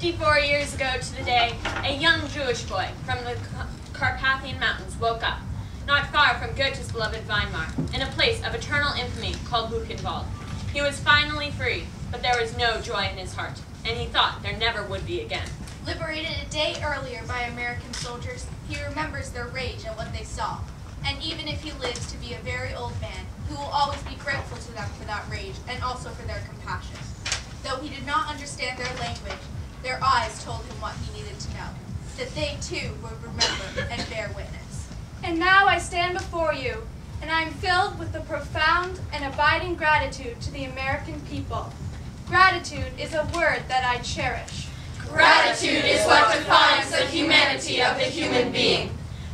Fifty-four years ago to the day, a young Jewish boy from the Carpathian Mountains woke up, not far from Goethe's beloved Weimar, in a place of eternal infamy called Buchenwald. He was finally free, but there was no joy in his heart, and he thought there never would be again. Liberated a day earlier by American soldiers, he remembers their rage at what they saw. And even if he lives to be a very old man, he will always be grateful to them for that rage and also for their compassion. Though he did not understand their language, their eyes told him what he needed to know, that they too would remember and bear witness. And now I stand before you, and I am filled with the profound and abiding gratitude to the American people. Gratitude is a word that I cherish. Gratitude is what defines the humanity of the human being.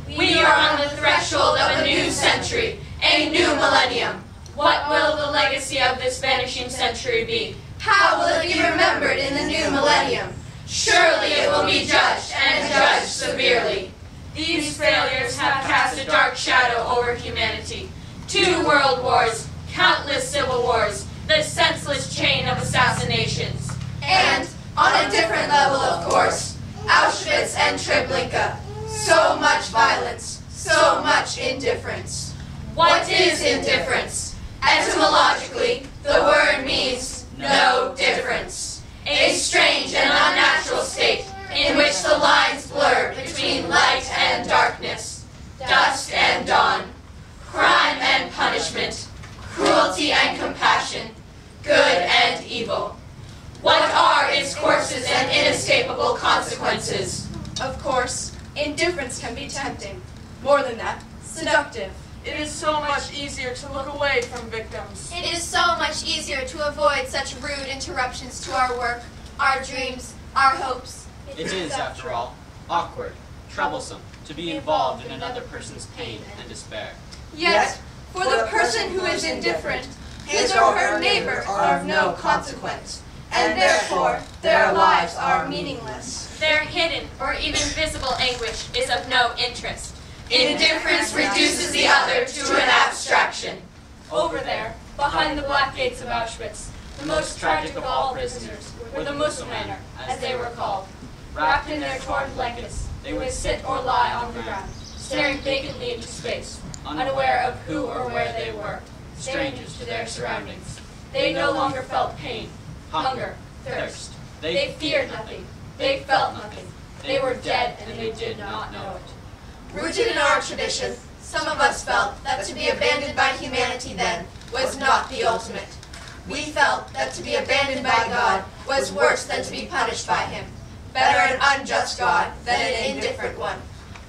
We are on the threshold of a new century, a new millennium. What will the legacy of this vanishing century be? How will it be remembered in the new millennium? Surely it will be judged and judged severely. These failures have cast a dark shadow over humanity. Two world wars, countless civil wars, the senseless chain of assassinations. And, on a different level of course, Auschwitz and Treblinka. So much violence, so much indifference. What is indifference? Etymologically, the word means no difference. A strange in which the lines blur between light and darkness, dusk and dawn, crime and punishment, cruelty and compassion, good and evil. What are its courses and inescapable consequences? Of course, indifference can be tempting. More than that, seductive. It is so much easier to look away from victims. It is so much easier to avoid such rude interruptions to our work, our dreams, our hopes. It is, after all, awkward, troublesome to be involved in another person's pain and despair. Yet, for the person who is indifferent, his or her neighbor are of no consequence, and therefore their lives are meaningless. Their hidden or even visible anguish is of no interest. Indifference reduces the other to an abstraction. Over there, behind the black gates of Auschwitz, the most tragic of all prisoners were the Musselmänner, as they were called. Wrapped in their torn blankets, they would sit or lie on the ground, staring vacantly into space, unaware of who or where they were, strangers to their surroundings. They no longer felt pain, hunger, thirst. They feared nothing. They felt nothing. They were dead and they did not know it. Rooted in our tradition, some of us felt that to be abandoned by humanity then was not the ultimate. We felt that to be abandoned by God was worse than to be punished by Him. Better an unjust God than an indifferent one.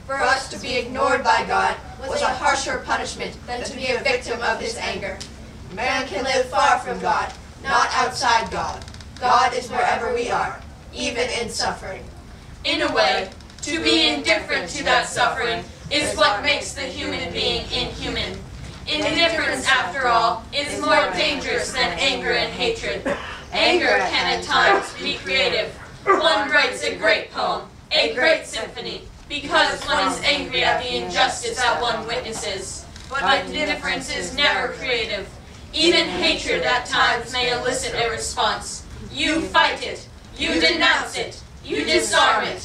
For us to be ignored by God was a harsher punishment than to be a victim of His anger. Man can live far from God, not outside God. God is wherever we are, even in suffering. In a way, to be indifferent to that suffering is what makes the human being inhuman. Indifference, after all, is more dangerous than anger and hatred. Anger can at times be creative. One writes a great poem, a great symphony, because one is angry at the injustice that one witnesses. But indifference is never creative. Even hatred at times may elicit a response. You fight it. You denounce it. You disarm it.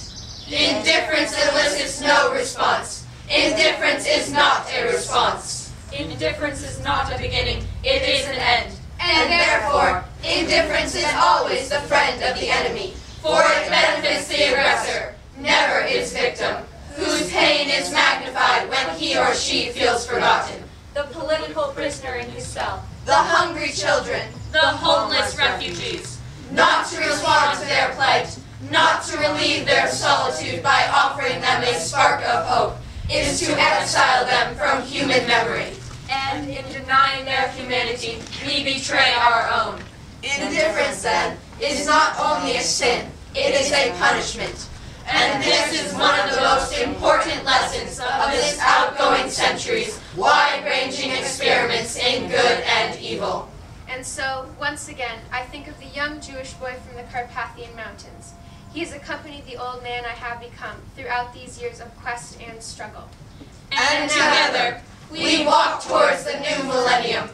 Indifference elicits no response. Indifference is not a response. Indifference is not a beginning, it is an end. And therefore, indifference is always the friend of the enemy, for it benefits the aggressor, never its victim, whose pain is magnified when he or she feels forgotten. The political prisoner in his cell. The hungry children, The homeless refugees. not to respond to their plight, not to relieve their solitude by offering them a spark of hope, is to exile them from human memory. And in denying their humanity, we betray our own. Indifference, then, is not only a sin, it is a punishment. And this is one of the most important lessons of this outgoing century's wide-ranging experiments in good and evil. And so, once again, I think of the young Jewish boy from the Carpathian Mountains. He has accompanied the old man I have become throughout these years of quest and struggle. And together, we walk towards the new millennium.